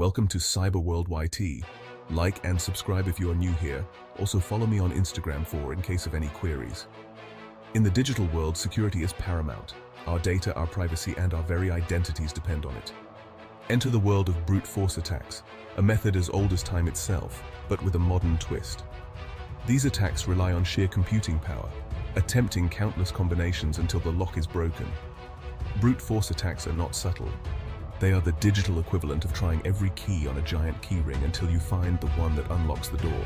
Welcome to Cyber World YT. Like and subscribe if you are new here. Also follow me on Instagram for in case of any queries. In the digital world, security is paramount. Our data, our privacy, and our very identities depend on it. Enter the world of brute force attacks, a method as old as time itself, but with a modern twist. These attacks rely on sheer computing power, attempting countless combinations until the lock is broken. Brute force attacks are not subtle. They are the digital equivalent of trying every key on a giant keyring until you find the one that unlocks the door.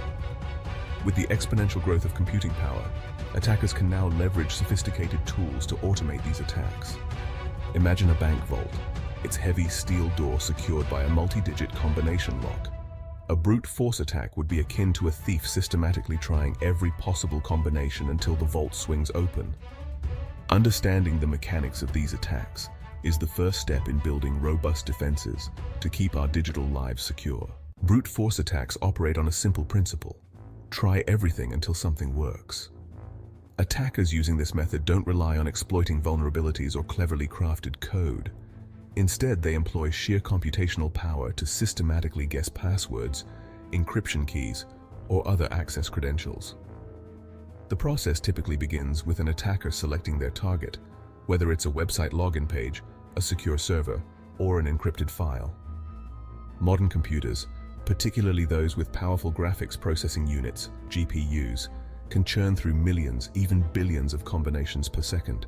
With the exponential growth of computing power, attackers can now leverage sophisticated tools to automate these attacks. Imagine a bank vault, its heavy steel door secured by a multi-digit combination lock. A brute force attack would be akin to a thief systematically trying every possible combination until the vault swings open. Understanding the mechanics of these attacks is the first step in building robust defenses to keep our digital lives secure. Brute force attacks operate on a simple principle. Try everything until something works. Attackers using this method don't rely on exploiting vulnerabilities or cleverly crafted code. Instead, they employ sheer computational power to systematically guess passwords, encryption keys, or other access credentials. The process typically begins with an attacker selecting their target, whether it's a website login page, a secure server, or an encrypted file. Modern computers, particularly those with powerful graphics processing units, GPUs, can churn through millions, even billions of combinations per second.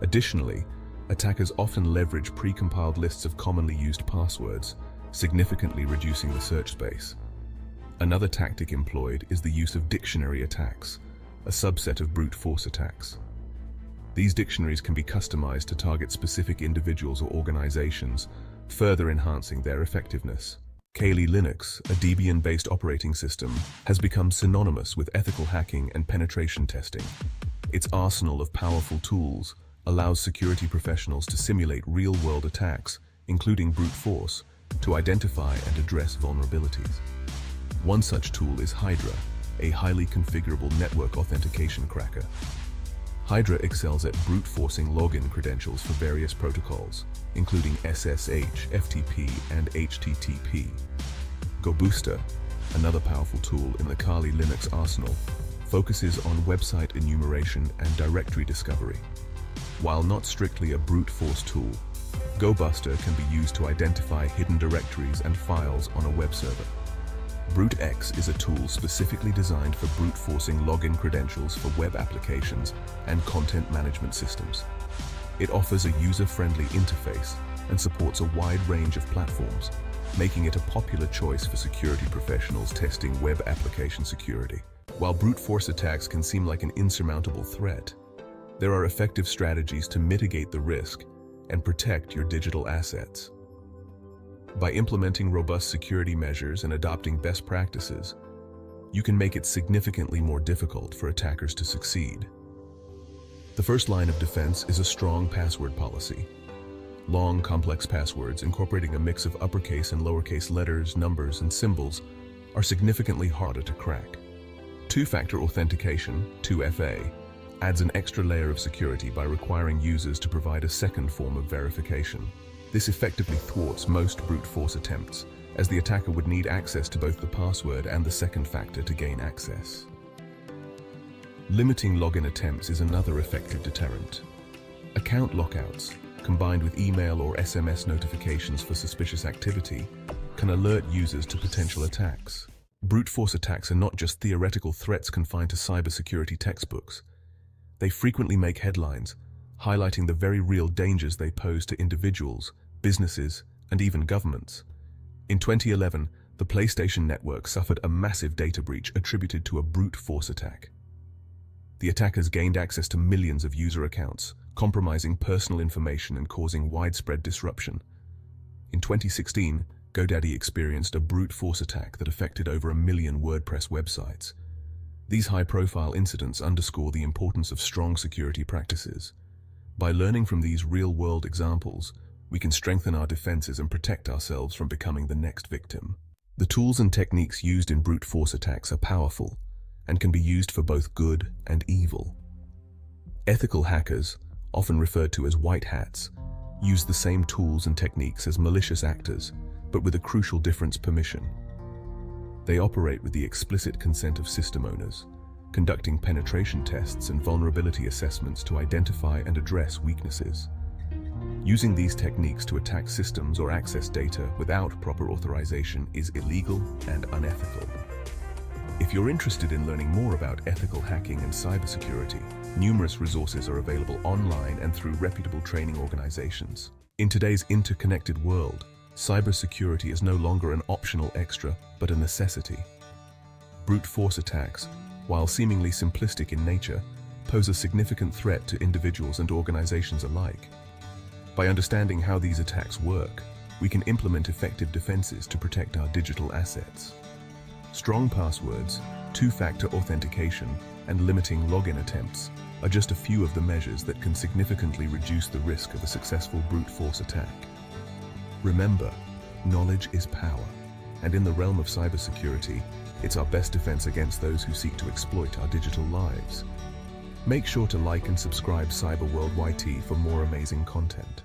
Additionally, Attackers often leverage pre-compiled lists of commonly used passwords, significantly reducing the search space. Another tactic employed is the use of dictionary attacks, a subset of brute force attacks. These dictionaries can be customized to target specific individuals or organizations, further enhancing their effectiveness. Kali Linux, a Debian-based operating system, has become synonymous with ethical hacking and penetration testing. Its arsenal of powerful tools allows security professionals to simulate real-world attacks, including brute force, to identify and address vulnerabilities. One such tool is Hydra, a highly configurable network authentication cracker. Hydra excels at brute-forcing login credentials for various protocols, including SSH, FTP, and HTTP. GoBuster, another powerful tool in the Kali Linux arsenal, focuses on website enumeration and directory discovery, while not strictly a brute force tool, GoBuster can be used to identify hidden directories and files on a web server. BruteX is a tool specifically designed for brute forcing login credentials for web applications and content management systems. It offers a user-friendly interface and supports a wide range of platforms, making it a popular choice for security professionals testing web application security. While brute force attacks can seem like an insurmountable threat, there are effective strategies to mitigate the risk and protect your digital assets. By implementing robust security measures and adopting best practices, you can make it significantly more difficult for attackers to succeed. The first line of defense is a strong password policy. Long, complex passwords incorporating a mix of uppercase and lowercase letters, numbers, and symbols are significantly harder to crack. Two-factor authentication, 2FA, adds an extra layer of security by requiring users to provide a second form of verification. This effectively thwarts most brute force attempts, as the attacker would need access to both the password and the second factor to gain access. Limiting login attempts is another effective deterrent. Account lockouts, combined with email or SMS notifications for suspicious activity, can alert users to potential attacks. Brute force attacks are not just theoretical threats confined to cybersecurity textbooks. They frequently make headlines, highlighting the very real dangers they pose to individuals, businesses, and even governments. In 2011, the PlayStation Network suffered a massive data breach attributed to a brute force attack. The attackers gained access to millions of user accounts, compromising personal information and causing widespread disruption. In 2016, GoDaddy experienced a brute force attack that affected over a million WordPress websites, these high-profile incidents underscore the importance of strong security practices. By learning from these real-world examples, we can strengthen our defenses and protect ourselves from becoming the next victim. The tools and techniques used in brute force attacks are powerful and can be used for both good and evil. Ethical hackers, often referred to as white hats, use the same tools and techniques as malicious actors, but with a crucial difference permission. They operate with the explicit consent of system owners, conducting penetration tests and vulnerability assessments to identify and address weaknesses. Using these techniques to attack systems or access data without proper authorization is illegal and unethical. If you're interested in learning more about ethical hacking and cybersecurity, numerous resources are available online and through reputable training organizations. In today's interconnected world, cybersecurity is no longer an optional extra, but a necessity. Brute force attacks, while seemingly simplistic in nature, pose a significant threat to individuals and organizations alike. By understanding how these attacks work, we can implement effective defenses to protect our digital assets. Strong passwords, two-factor authentication, and limiting login attempts are just a few of the measures that can significantly reduce the risk of a successful brute force attack. Remember, knowledge is power, and in the realm of cybersecurity, it's our best defense against those who seek to exploit our digital lives. Make sure to like and subscribe Cyber World YT for more amazing content.